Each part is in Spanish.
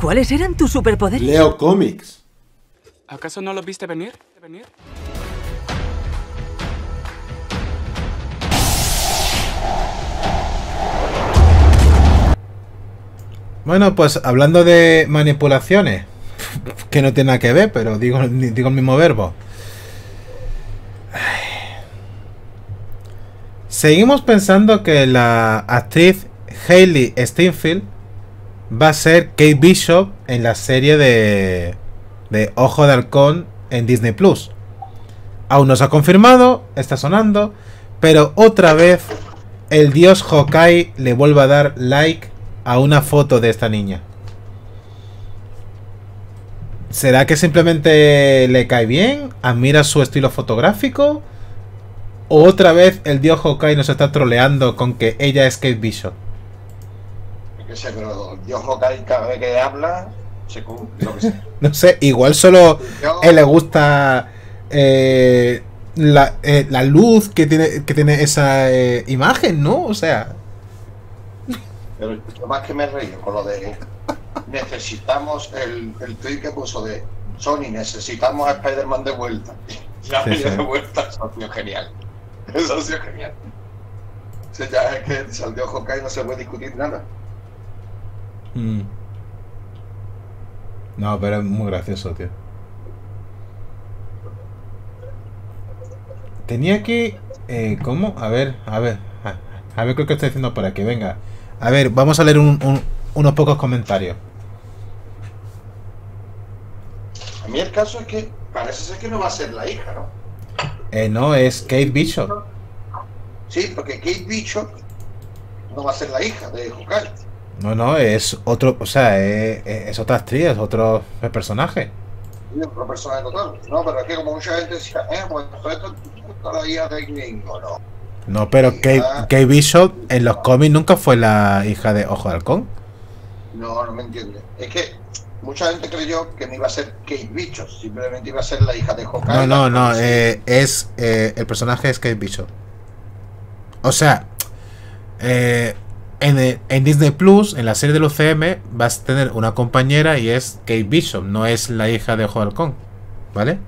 ¿Cuáles eran tus superpoderes? Leo cómics. ¿Acaso no lo viste venir? ¿Venir? Bueno, pues hablando de manipulaciones, que no tiene nada que ver, pero digo, digo el mismo verbo. Seguimos pensando que la actriz Hailey Steinfeld va a ser Kate Bishop en la serie de, Ojo de Halcón en Disney Plus. Aún no se ha confirmado, está sonando, pero otra vez el dios Hokai le vuelve a dar like a una foto de esta niña. ¿Será que simplemente le cae bien? ¿Admira su estilo fotográfico? ¿O otra vez el dios Hokai nos está troleando con que ella es Kate Bishop? Que sé, pero dios Hokai cada vez que habla, se cumple lo que sea. No sé, igual solo Yo- él le gusta eh, la, eh, la luz que tiene, que tiene esa eh, imagen, ¿no? O sea, Pero lo más que me reído con lo de necesitamos el, el tweet que puso de Sony, necesitamos a Spider-Man de vuelta. Ya Sí, sí, de vuelta, eso ha sido genial. Eso ha sido genial. O sea, ya es que salió Hawkeye no se puede discutir nada. Mm. no, pero es muy gracioso, tío. Tenía que, eh, ¿cómo? A ver, a ver, a, a ver qué es que estoy diciendo por aquí. Venga, a ver, vamos a leer un- un- unos pocos comentarios. A mí el caso es que parece ser que no va a ser la hija, ¿no? Eh, no, es Kate Bishop. Sí, porque Kate Bishop no va a ser la hija de Hawkeye. No, no, es otro, o sea, es, es otra actriz, es otro personaje. Es otra persona total. No, pero es que como mucha gente decía, eh, pues esto es la hija de Gringo, no. No, pero Kate, Kate Bishop en los cómics nunca fue la hija de Ojo de Halcón. No, no me entiende. Es que mucha gente creyó que no iba a ser Kate Bishop, simplemente iba a ser la hija de Hawkeye. No, no, no, eh, es eh, el personaje es Kate Bishop. O sea, eh, en, el- en Disney Plus, en la serie del UCM, vas a tener una compañera y es Kate Bishop, no es la hija de Ojo Halcón. ¿Vale?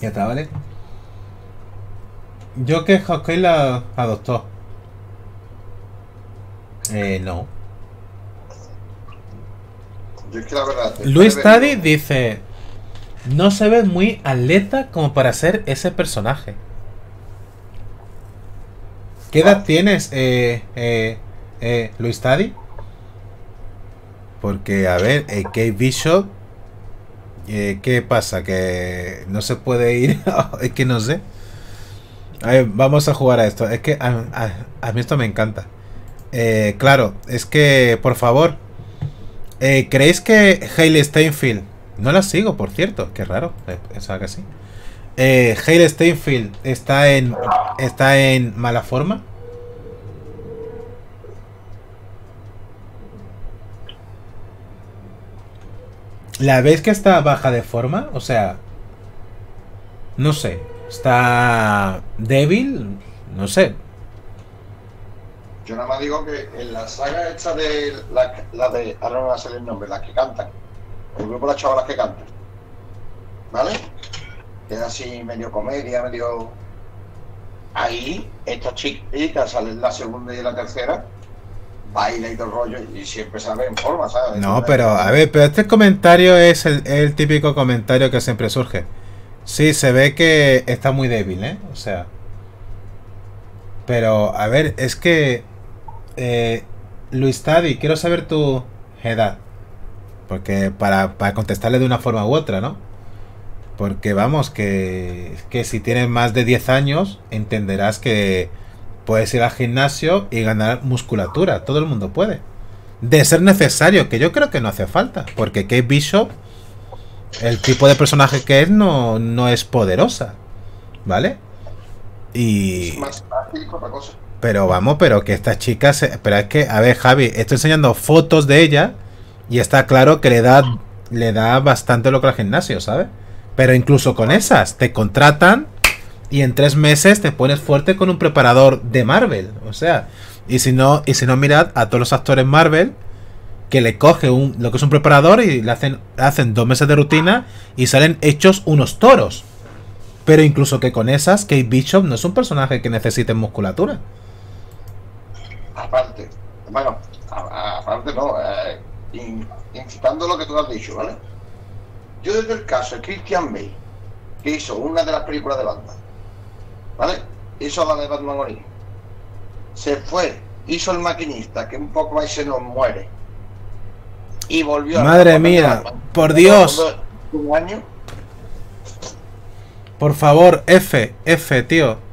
Ya está, ¿vale? Yo que Hawkeye la adoptó. Eh, no. Yo es que la verdad. Luis Taddy dice: No se ve muy atleta como para ser ese personaje. ¿Qué edad Ah. tienes, eh, eh, eh, Luis Taddy? Porque, a ver, eh, Kate Bishop. eh, ¿Qué pasa? Que no se puede ir. es que no sé. A ver, vamos a jugar a esto. Es que a, a- a mí esto me encanta. Eh, claro, es que, por favor, eh, ¿Creéis que Hailey Steinfeld... No la sigo, por cierto. Qué raro. eh, Pensaba que sí. Eh, Hailey Steinfeld está en... Está en mala forma. ¿La veis que está baja de forma? O sea... No sé. Está débil. No sé. Yo nada más digo que en la saga esta de la, la de. Ahora no va a salir el nombre, las que cantan. El grupo de las chavalas que cantan. ¿Vale? Que es así medio comedia, medio. Ahí, estas chicas salen la segunda y la tercera. Baila y todo el rollo. Y siempre sale en forma, ¿sabes? No, pero a ver, pero este comentario es el, el típico comentario que siempre surge. Sí, se ve que está muy débil, ¿eh? O sea. Pero, a ver, es que. Eh, Luis Tadi, quiero saber tu edad. Porque para, para contestarle de una forma u otra, ¿no? Porque vamos, que, que si tienes más de 10 años, entenderás que puedes ir al gimnasio y ganar musculatura. Todo el mundo puede de ser necesario, que yo creo que no hace falta, porque Kate Bishop, el tipo de personaje que es, no, no es poderosa, ¿vale? Y... Es más fácil otra cosa. Pero vamos, pero que esta chica... Se, pero es que, a ver, Javi, estoy enseñando fotos de ella y está claro que le da, le da bastante lo que al gimnasio, ¿sabes? Pero incluso con esas, te contratan y en tres meses te pones fuerte con un preparador de Marvel. O sea, y si no, y si no mirad a todos los actores Marvel que le coge un, lo que es un preparador y le hacen, hacen dos meses de rutina y salen hechos unos toros. Pero incluso que con esas, Kate Bishop no es un personaje que necesite musculatura. Aparte, bueno, a- a- aparte no, eh, incitando lo que tú has dicho, ¿vale? Yo desde el caso de Christian Bale, que hizo una de las películas de Batman, ¿vale? Hizo la de Batman O'Neill. Se fue, hizo el maquinista, que un poco más se nos muere. Y volvió a Madre mía, por Dios. Un año. Por favor, F, F, tío.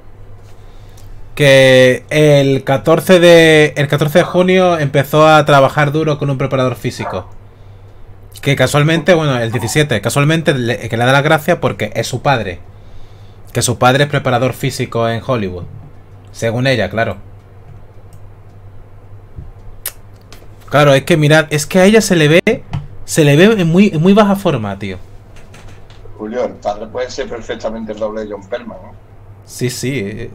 Que el 14 de. El 14 de junio empezó a trabajar duro con un preparador físico. Que casualmente, bueno, el 17, casualmente le- que le da la gracia porque es su padre. Que su padre es preparador físico en Hollywood. Según ella, claro. Claro, es que mirad, es que a ella se le ve. Se le ve en muy, en muy baja forma, tío. Julio, el padre puede ser perfectamente el doble de John Perlman, ¿no? Sí, sí.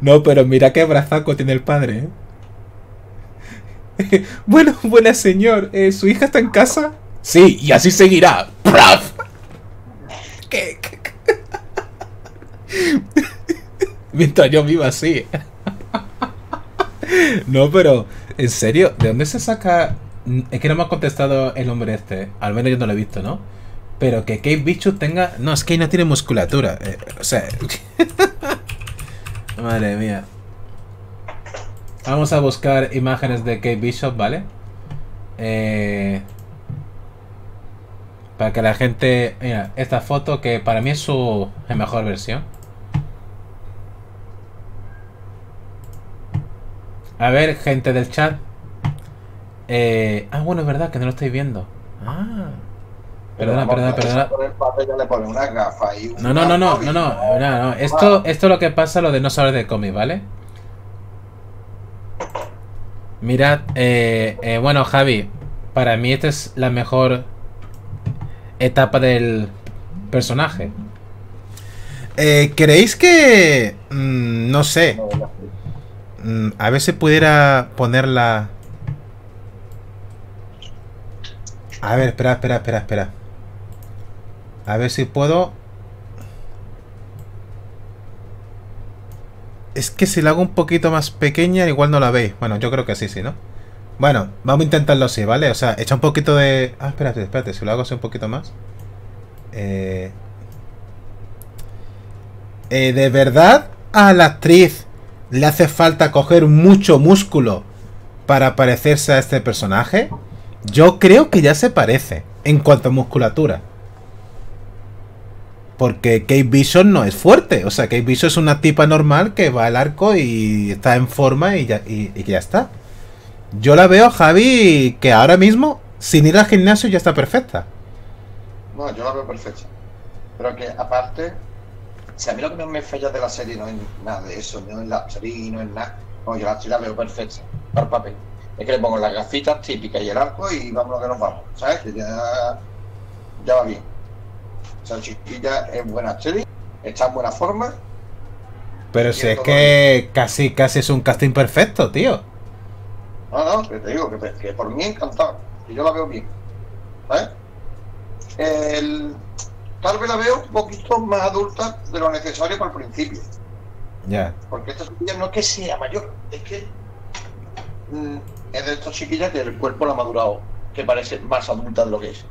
No, pero mira qué brazaco tiene el padre. ¿eh? Bueno, buena señor. eh, ¿Su hija está en casa? Sí, y así seguirá. ¿Qué? qué- qué? Mientras yo viva así. No, pero, en serio, ¿de dónde se saca? Es que no me ha contestado el hombre este. Al menos yo no lo he visto, ¿no? Pero que Kate Bishop tenga. No, es que no tiene musculatura. eh, o sea. Madre mía. Vamos a buscar imágenes de Kate Bishop, ¿vale? Eh, para que la gente. Mira, esta foto que para mí es su mejor versión. A ver, gente del chat. Eh, ah, bueno, es verdad que no lo estáis viendo. Ah. Perdona, perdona, perdona. eso por el padre ya le pone una gafa y un No, no, no, no, no, no, no, no. Esto, esto es lo que pasa, lo de no saber de cómic, ¿vale? Mirad, eh, eh, bueno, Javi, para mí esta es la mejor etapa del personaje. Eh, ¿Creéis que... mm, no sé, mm, a ver si pudiera ponerla... A ver, espera, espera, espera, espera. A ver si puedo... Es que si la hago un poquito más pequeña, igual no la veis. Bueno, yo creo que sí, sí, ¿no? Bueno, vamos a intentarlo así, ¿vale? O sea, echa un poquito de... Ah, espérate, espérate, si lo hago así un poquito más. Eh... Eh, ¿De verdad a la actriz le hace falta coger mucho músculo para parecerse a este personaje? Yo creo que ya se parece en cuanto a musculatura. Porque Kate Bishop no es fuerte. O sea, Kate Bishop es una tipa normal que va al arco y está en forma y ya, y, ya está. Yo la veo Javi que ahora mismo, sin ir al gimnasio, ya está perfecta. No, yo la veo perfecta. Pero que aparte, si a mí lo que me falla de la serie no es nada de eso, no es la serie, no es nada. No, yo la, sí la veo perfecta, para el papel. Es que le pongo las gafitas típicas y el arco y vámonos que nos vamos, ¿sabes? Ya, ya va bien. O sea, chiquilla es buena actriz, está en buena forma. Pero si es que casi, casi es un casting perfecto, tío. No, no, que te digo, que, que por mí encantado, que yo la veo bien. ¿Sabes? El, tal vez la veo un poquito más adulta de lo necesario para el principio. Ya. Porque esta chiquilla no es que sea mayor, es que mm, es de estas chiquillas que el cuerpo la ha madurado, que parece más adulta de lo que es.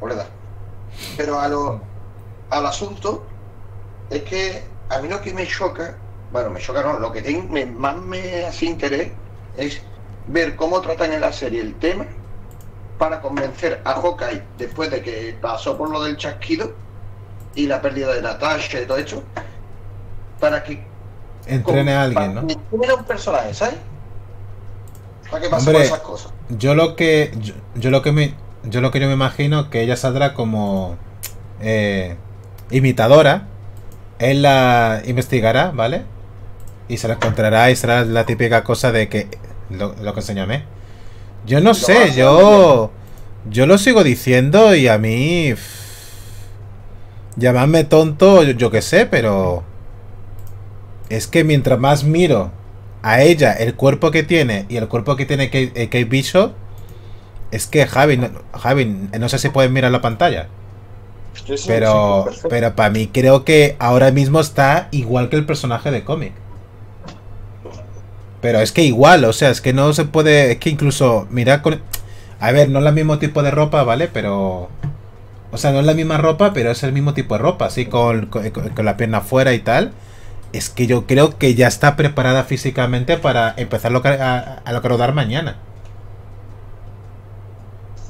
Por edad. Pero a lo, al asunto es que a mí lo que me choca, bueno, me choca no, lo que me- más me hace interés es ver cómo tratan en la serie el tema para convencer a Hawkeye después de que pasó por lo del chasquido y la pérdida de Natasha y todo esto, para que Entrene a alguien, ¿no? Un personaje, ¿sabes? Para que pase Hombre. por esas cosas. Yo lo que. Yo, yo lo que me. Yo lo que yo me imagino que ella saldrá como. eh, imitadora. Él la investigará, ¿vale? Y se la encontrará y será la típica cosa de que. Lo, lo que enseñame. Yo no sé, yo. Yo lo sigo diciendo y a mí. llamadme tonto, yo, yo qué sé, pero es que mientras más miro a ella el cuerpo que tiene y el cuerpo que tiene Kate, eh, Kate Bishop, es que Javi, no, Javi, no sé si puedes mirar la pantalla. Sí, sí, Pero, sí, pero para mí creo que ahora mismo está igual que el personaje de cómic. Pero es que igual, o sea, es que no se puede, es que incluso, mira con... A ver, no es el mismo tipo de ropa, ¿vale? Pero... O sea, no es la misma ropa, pero es el mismo tipo de ropa, así con, con, con la pierna afuera y tal. Es que yo creo que ya está preparada físicamente para empezar lo que- a, a lo que rodar mañana.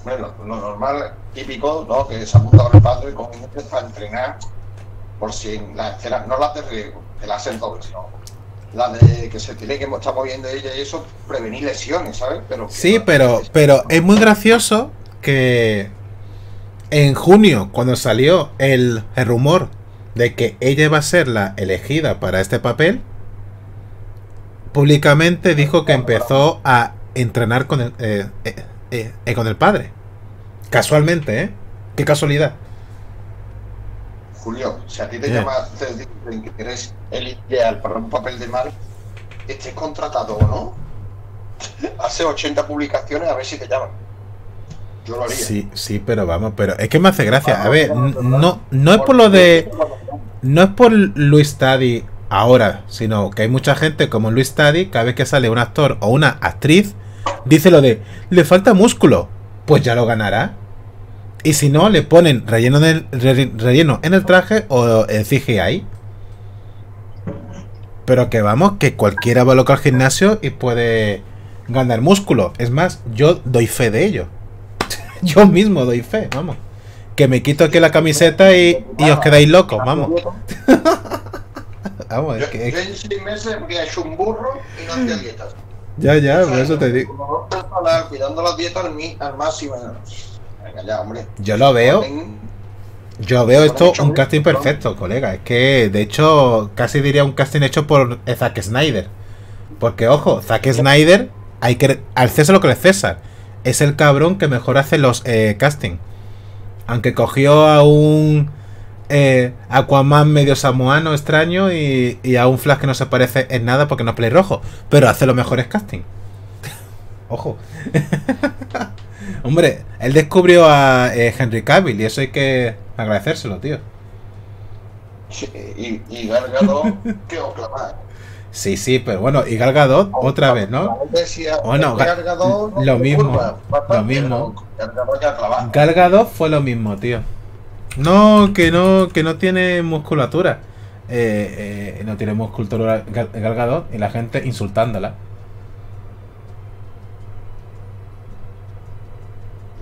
Bueno, lo normal, típico, ¿no? Que se ha apuntado el padre con para entrenar por si en las escenas, no las de riesgo, que las hacen doble, sino la de que se tiene que estar moviendo ella y eso, prevenir lesiones, ¿sabes? Pero Sí, no- pero, pero es muy gracioso que en junio, cuando salió el, el rumor de que ella iba a ser la elegida para este papel, públicamente dijo que empezó a entrenar con el, eh, eh, eh, con el padre. Casualmente, ¿eh? Qué casualidad. Julio, si a ti te Eh. llama, te dicen que eres el ideal para un papel de mal, estés contratado o no, hace 80 publicaciones a ver si te llaman. Yo lo haría. Sí, sí, pero vamos, pero es que me hace gracia. A ver, no, no es por lo de... No es por Luis Taddy ahora, sino que hay mucha gente como Luis Taddy, cada vez que sale un actor o una actriz, dice lo de, le falta músculo, pues ya lo ganará. Y si no, le ponen relleno, del- re- relleno en el traje o el CGI. Pero que vamos, que cualquiera va loco al gimnasio y puede ganar músculo. Es más, yo doy fe de ello. yo mismo doy fe, vamos. Que me quito aquí la camiseta y, y os quedáis locos, vamos. Vamos, Yo, en seis meses habría hecho un burro y no hacía dietas. Ya, ya, por eso te digo. Cuidando al, al máximo. Venga, ya, hombre. Yo lo veo, yo veo esto un casting perfecto, colega. Es que, de hecho, casi diría un casting hecho por Zack Snyder. Porque, ojo, Zack Snyder, hay que al César lo que le César. Es el cabrón que mejor hace los eh, casting. Aunque cogió a un eh, Aquaman medio samoano extraño y, y a un Flash que no se parece en nada porque no es pelirrojo. Pero hace los mejores casting. Ojo. Hombre, él descubrió a eh, Henry Cavill y eso hay que agradecérselo, tío. Sí, Y, y Gal Gadot, que oclamar. Sí, sí, pero bueno, y Gal Gadot otra vez, ¿no? Bueno, Gal Gadot no lo mismo, lo mismo. pero Gal Gadot ya trabaja. Gal Gadot fue lo mismo, tío. No, que no, que no tiene musculatura. Eh, eh, no tiene musculatura Gal, Gal Gadot y la gente insultándola.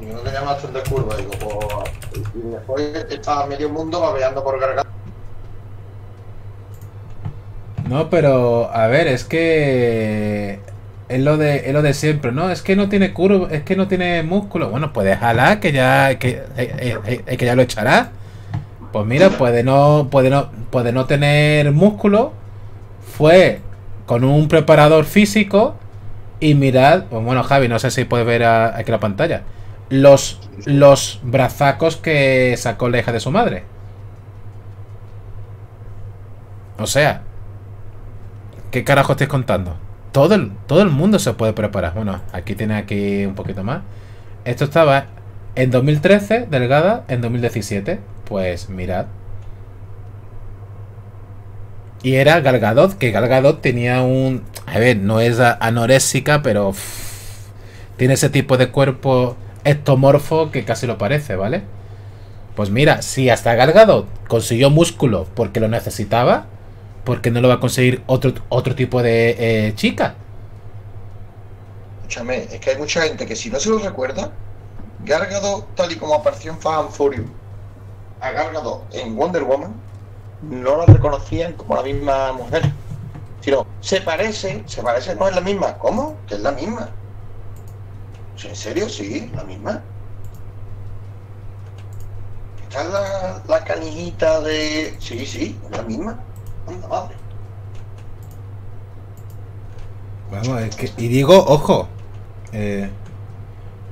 Y uno que llamaste de curva, digo, pues, y después estaba medio mundo babeando por Gal Gadot. No, pero a ver, es que es lo de es lo de siempre, ¿no? Es que no tiene curva, es que no tiene músculo. Bueno, pues déjala que ya que, eh, eh, eh, que ya lo echará. Pues mira, puede no puede no puede no tener músculo. Fue con un preparador físico y mirad, pues bueno, Javi, no sé si puedes ver a- aquí la pantalla. Los los brazacos que sacó la hija de su madre. O sea, ¿Qué carajo estáis contando? Todo el, todo el mundo se puede preparar. Bueno, aquí tiene aquí un poquito más. Esto estaba en 2013, delgada, en 2017. Pues mirad. Y era Gal Gadot, que Gal Gadot tenía un... A ver, no es a- anoréxica, pero... tiene ese tipo de cuerpo ectomorfo que casi lo parece, ¿vale? Pues mira, si hasta Gal Gadot consiguió músculo porque lo necesitaba, ¿por qué no lo va a conseguir otro, otro tipo de eh, chica? Escúchame, es que hay mucha gente que si no se lo recuerda, Gal Gadot, tal y como apareció en and Furious, a Gal Gadot en Wonder Woman, no la reconocían como la misma mujer. Sino, se parece, se parece, no es la misma. ¿Cómo? Que es la misma. ¿En serio? Sí, la misma. Esta es la, la canijita de... Sí, sí, es la misma. Vamos, es que... Y digo, ojo. eh,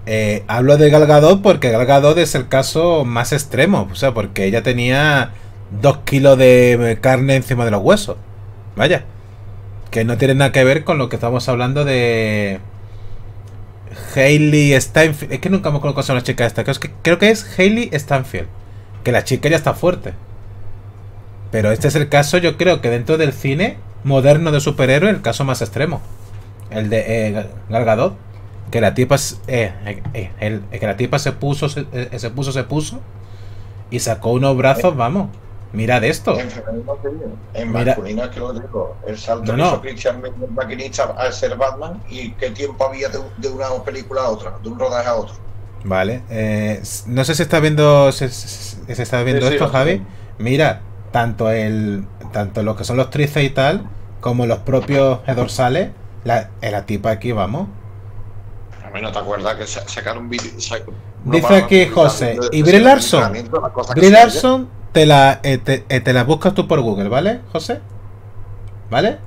eh, hablo de Gal Gadot porque Gal Gadot es el caso más extremo. O sea, porque ella tenía dos kilos de carne encima de los huesos. Vaya. Que no tiene nada que ver con lo que estamos hablando de. Hailey Steinfeld. Es que nunca me acuerdo con la chica esta. Creo que, creo que es Hailey Stanfield. Que la chica ya está fuerte. Pero este es el caso, yo creo que dentro del cine moderno de superhéroe, el caso más extremo. El de eh, Gal Gadot. Que la tipa, eh, eh, eh, el- que la tipa se puso, se, eh, se puso, se puso. Y sacó unos brazos, vamos. Mirad esto. En femenino. En Mira. masculino es que lo digo. El salto No, que no. hizo Christian maquinista al ser Batman y qué tiempo había de, de una película a otra, de un rodaje a otro. Vale. eh, no sé si está viendo. Se, se- está viendo Sí, sí, esto, Javi. estoy Mira, tanto el. Tanto lo que son los tríceps y tal. Como los propios dorsales. La, la tipa aquí, vamos. A mí no te acuerdas que sa- sacaron un vídeo. Dice aquí José, ¿y Brie Larson? Brie. Larson te la, eh, te, eh, te la buscas tú por Google, ¿vale, José? ¿Vale?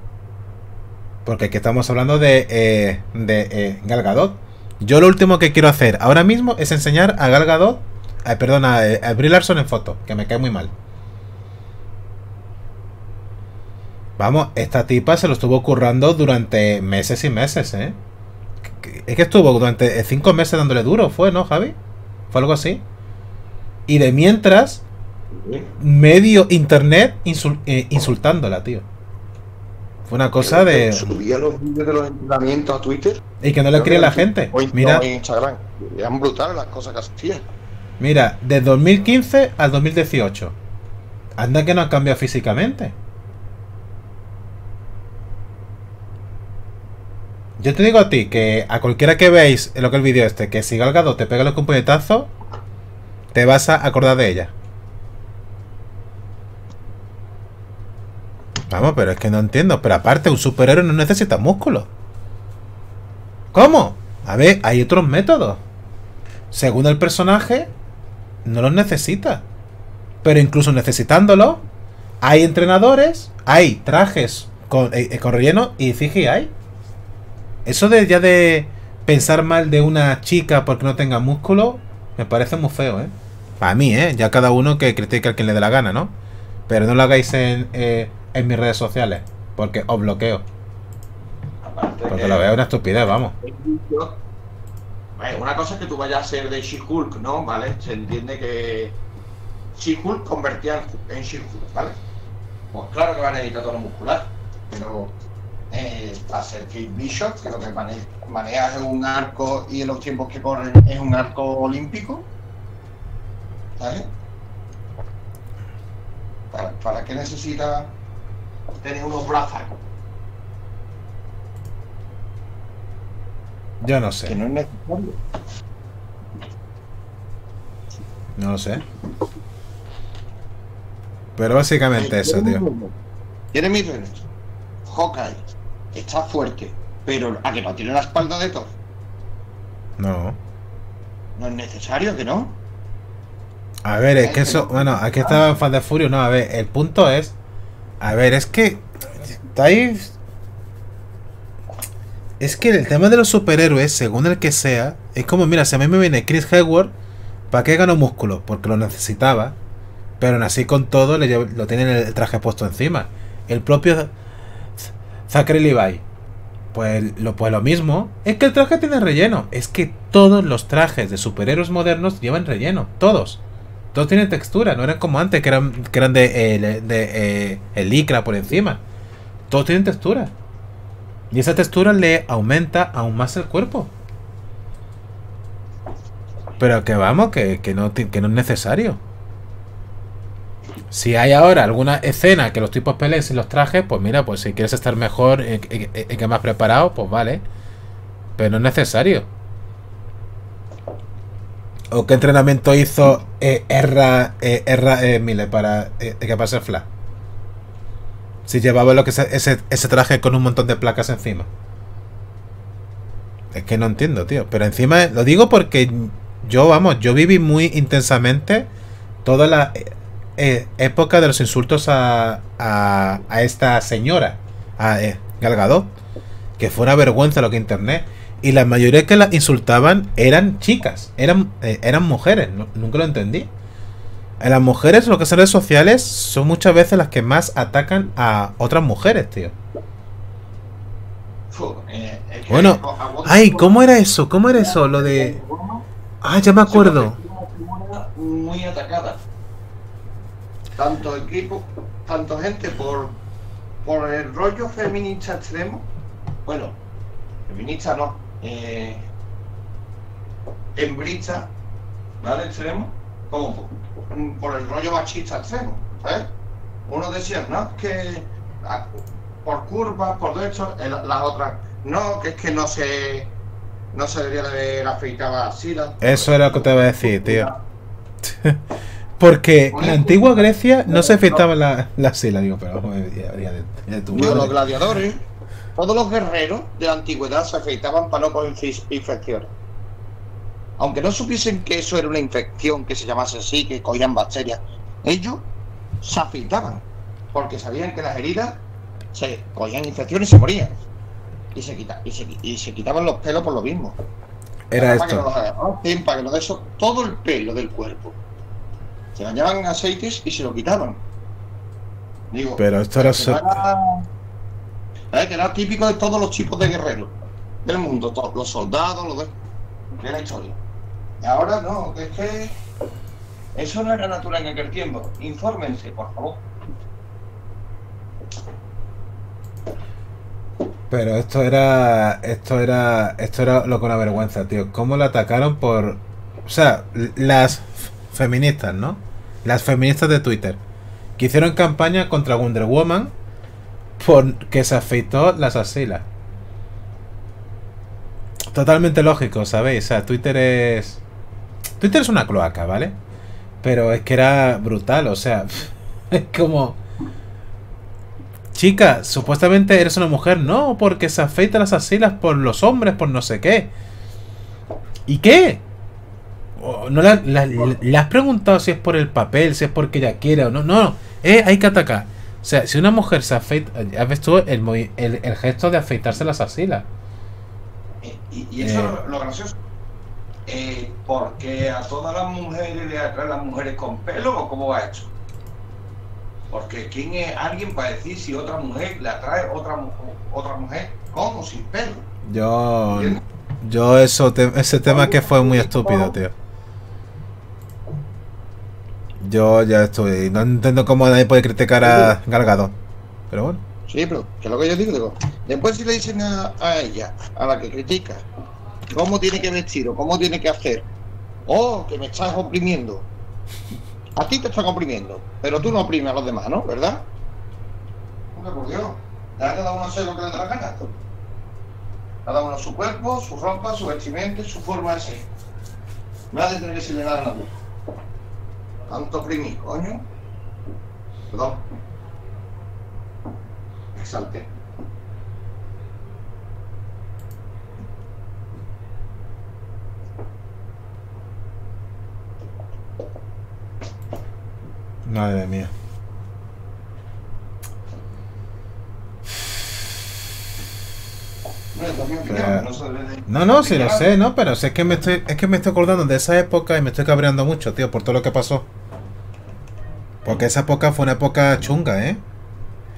Porque aquí estamos hablando de, eh, de eh, Gal Gadot. Yo lo último que quiero hacer ahora mismo es enseñar a Gal Gadot, eh, perdón, a, eh, a Brie Larson en foto, que me cae muy mal. Vamos, esta tipa se lo estuvo currando durante meses y meses, ¿eh? Es que estuvo durante eh, cinco meses dándole duro, ¿fue, no, Javi? ¿Fue algo así? Y de mientras, medio internet insul- eh, insultándola, tío. Fue una cosa de... Subía los vídeos de los entrenamientos a Twitter. Y que no le quería la gente. Mira, en Instagram. Eran brutales las cosas que hacían. mira, de 2015 al 2018. Anda que no ha cambiado físicamente. Yo te digo a ti que a cualquiera que veis lo que el vídeo este, que si Gal Gadot te pega los un puñetazo, te vas a acordar de ella. Vamos, pero es que no entiendo. Pero aparte, un superhéroe no necesita músculo. ¿Cómo? A ver, hay otros métodos. Según el personaje, no los necesita. Pero incluso necesitándolo, hay entrenadores, hay trajes con, eh, eh, con relleno y CGI. Eso de ya de pensar mal de una chica porque no tenga músculo, me parece muy feo, ¿eh? Para mí, ¿eh? Ya cada uno que critique a quien le dé la gana, ¿no? Pero no lo hagáis en, eh, en mis redes sociales, porque os bloqueo. Aparte Porque que- lo veo una estupidez, vamos. Una cosa es que tú vayas a ser de She-Hulk, ¿no? ¿Vale? Se entiende que She-Hulk convertía en She-Hulk, ¿vale? Pues claro que va a necesitar tono muscular, pero eh, para ser Kate Bishop, que lo que mane- manejas es un arco y en los tiempos que corren es un arco olímpico, ¿sabes? ¿Para, para qué necesita tener unos brazos? Yo no Que sé, no es necesario. no lo sé. Pero básicamente eso, tío. Jeremy Renner, Hawkeye, está fuerte, pero a que no tiene la espalda de Thor. No. No es necesario, que no. A ver, es que eso, bueno, aquí estaba en Fan de Furio, no, a ver, el punto es, a ver, es que estáis, es que el tema de los superhéroes, según el que sea, es como, mira, si a mí me viene Chris Hemsworth, ¿para qué ganó músculo? Porque lo necesitaba, pero aún así con todo le lo tienen el traje puesto encima. El propio Zachary Levi, pues lo, pues lo mismo, es que el traje tiene relleno, es que todos los trajes de superhéroes modernos llevan relleno, todos. Todos tienen textura, no eran como antes, que eran, que eran de, eh, de eh, el por encima. Todos tienen textura. Y esa textura le aumenta aún más el cuerpo. Pero que vamos, que, que no, que no es necesario. Si hay ahora alguna escena que los tipos peleen sin los trajes, pues mira, pues si quieres estar mejor y, que más preparado, pues vale. Pero no es necesario. ¿O qué entrenamiento hizo eh, Erra, eh, Erra eh, Miller para que pase el flash? Si llevaba lo que se- ese, ese traje con un montón de placas encima. Es que no entiendo, tío. Pero encima lo digo porque yo, vamos, yo viví muy intensamente toda la eh, eh, época de los insultos a, a, a esta señora, a eh, Gal Gadot, que fue una vergüenza lo que internet. Y la mayoría que la insultaban eran chicas, eran, eh, eran mujeres, no- nunca lo entendí. En las mujeres, lo que son redes sociales, son muchas veces las que más atacan a otras mujeres, tío. Eh, Bueno, Ay, ¿cómo era eso? ¿Cómo era eso? Lo de... Ah, ya me acuerdo. Muy atacada. Tanto equipo, tanto gente por, por el rollo feminista extremo. Bueno, feminista no. Eh, hembrista, ¿vale? Extremo. Como por, por el rollo machista extremo, ¿sabes? Uno decía, no, es que por curvas, por de esto, el- las otras, no, que es que no se no se debería de haber afeitado así. la- Eso era lo que te iba a decir, tío. Porque en la antigua Grecia no se afeitaban la, la sila, digo, pero vamos, ya- ya de- ya de tu Digo, los gladiadores, todos los guerreros de la antigüedad se afeitaban para no coger inf- infecciones. Aunque no supiesen que eso era una infección que se llamase así, que cogían bacterias, ellos se afeitaban porque sabían que las heridas se cogían infecciones y se morían. Y se, quita, y, se, y se quitaban los pelos por lo mismo. Era Para que no esto. los agarrasen, para que no de eso, todo el pelo del cuerpo. Se bañaban aceites y se lo quitaban. Digo, Pero esto era... que era- ¿sabes? que era típico de todos los tipos de guerreros del mundo, todos los soldados, los de, de la historia. Y ahora no, que es que eso no era natural en aquel tiempo. Infórmense, por favor. Pero esto era. Esto era. Esto era lo que una vergüenza, tío. ¿Cómo la atacaron por. O sea, las feministas, ¿no? Las feministas de Twitter. Que hicieron campaña contra Wonder Woman. Porque se afeitó las axilas. Totalmente lógico, ¿sabéis? O sea, Twitter es. Twitter es una cloaca, ¿vale? Pero es que era brutal, o sea. Es como. Chica, supuestamente eres una mujer. No, porque se afeita las axilas por los hombres, por no sé qué. ¿Y qué? ¿No la- la- has preguntado si es por el papel, si es porque ella quiere o no? No, no. Eh, hay que atacar. O sea, si una mujer se afeita... ¿Has visto el, el, el gesto de afeitarse las axilas? Eh, Y, y eso Eh. es lo, lo gracioso. Eh, porque a todas las mujeres le atraen las mujeres con pelo o cómo va esto. Porque quién es alguien para decir si otra mujer le atrae otra otra mujer con o sin pelo. Yo... ¿Entiendes? Yo eso, te- ese tema que fue muy estúpido, tío. Yo ya estoy... No entiendo cómo nadie puede criticar a Galgado. Pero bueno. Sí, pero que es lo que yo digo, digo. Después si le dicen a, a ella, a la que critica, cómo tiene que vestir o cómo tiene que hacer, oh, que me estás oprimiendo. A ti te están oprimiendo, pero tú no oprimes a los demás, ¿no? ¿Verdad? Hombre, por Dios. Ya cada uno hace lo que le da la gana. Cada uno su cuerpo, su ropa, su vestimenta, su forma de ser. Nadie tiene que decirle nada a nadie. Tanto oprimir, coño. Perdón. Exalté. Madre mía. No, no sí lo sé, ¿no? Pero es que me estoy, es que me estoy acordando de esa época y me estoy cabreando mucho, tío, por todo lo que pasó. Porque esa época fue una época chunga, ¿eh?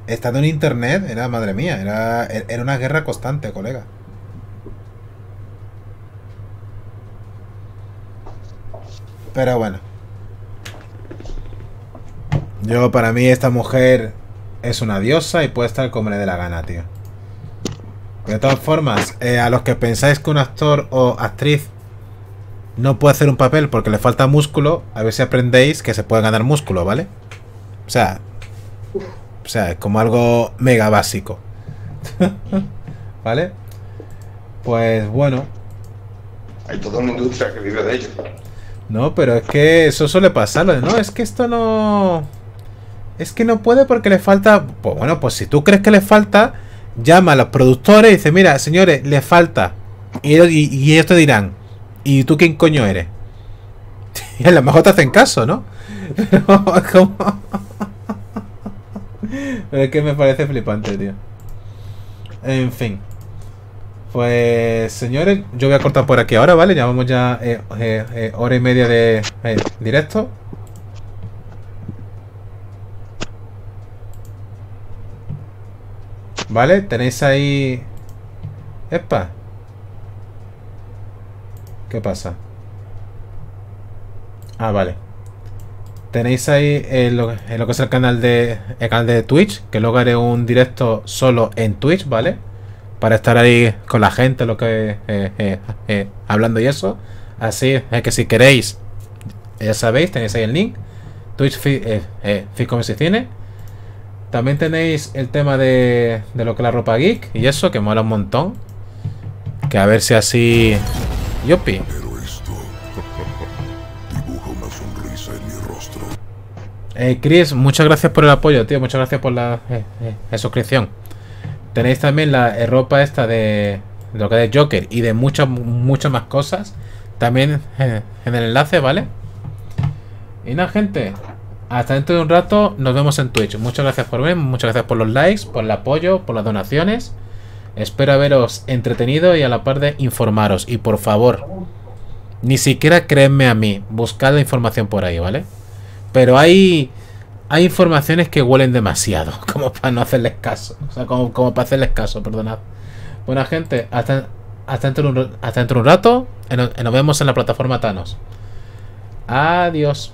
Estando en internet, era, madre mía, era, era una guerra constante, colega. Pero bueno. Yo, para mí, esta mujer es una diosa y puede estar como le dé la gana, tío. De todas formas, eh, a los que pensáis que un actor o actriz no puede hacer un papel porque le falta músculo, a ver si aprendéis que se puede ganar músculo, ¿vale? O sea, o sea, es como algo mega básico. ¿Vale? Pues bueno, Hay toda una industria que vive de ello. no, pero es que eso suele pasar, no, es que esto no... Es que no puede porque le falta... Pues bueno, pues si tú crees que le falta, llama a los productores y dice, mira, señores, le falta. Y ellos, y- ellos te dirán, ¿y tú quién coño eres? Y a lo mejor te hacen caso, ¿no? Pero como... Es que me parece flipante, tío. En fin. Pues, señores, yo voy a cortar por aquí ahora, ¿vale? Llevamos ya eh, eh, eh, hora y media de eh, directo. ¿Vale? Tenéis ahí... Epa. ¿Qué pasa? Ah, vale. Tenéis ahí en lo, lo que es el canal de el canal de Twitch, que luego haré un directo solo en Twitch, ¿vale? Para estar ahí con la gente, lo que eh, eh, eh, hablando y eso. Así es que si queréis, ya sabéis, tenéis ahí el link. Twitch eh, tiene. También tenéis el tema de, de lo que es la ropa geek y eso, que mola un montón. Que a ver si así. Rostro. Eh, Chris, muchas gracias por el apoyo, tío. Muchas gracias por la eh, eh, suscripción. Tenéis también la eh, ropa esta de, de lo que es Joker y de muchas, muchas más cosas. También en el enlace, ¿vale? Y nada, gente. Hasta dentro de un rato nos vemos en Twitch. Muchas gracias por ver, muchas gracias por los likes, por el apoyo, por las donaciones. Espero haberos entretenido y a la par de informaros. Y por favor, ni siquiera creedme a mí. Buscad la información por ahí, ¿vale? Pero hay. Hay informaciones que huelen demasiado. Como para no hacerles caso. O sea, como, para hacerles caso, perdonad. Buena gente, hasta, hasta, dentro, de un, hasta dentro de un rato. Nos vemos en la plataforma Thanos. Adiós.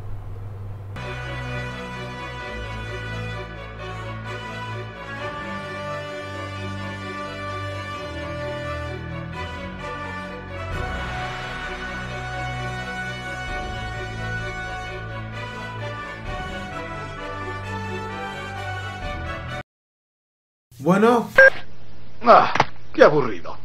Bueno, Ah, qué aburrido.